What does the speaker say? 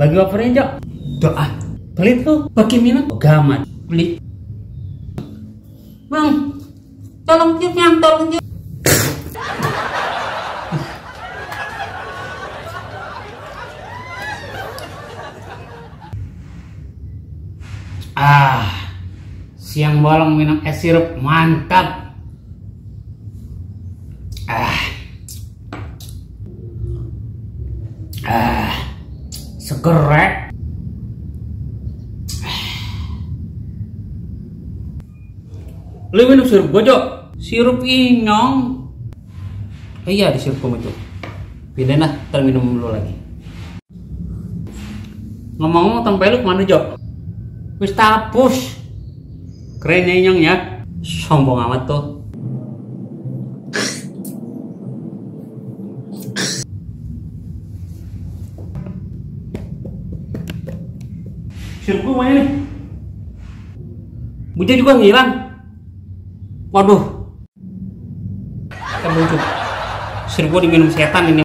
Bagi wafernya, Jok. Doa. Pelit tuh. Pakai minum. Gamat. Pelit. Bang, tolong cium yang tolong cium. Ah, siang bolong minum es sirup mantap. Seger rek. Lu minum sirup bojok? Sirup inyong. Eh, iya, di sirup itu. Pindah nah, ntar minum dulu lagi. Ngomong-ngomong tempe lu ke mana, Jok? Wis tapus. Keren ya Inyong ya. Sombong amat tuh. Sirku mana nih? Buja juga ngilang. Waduh. Kita bujuk. Sirku diminum setan ini.